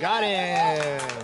Got it.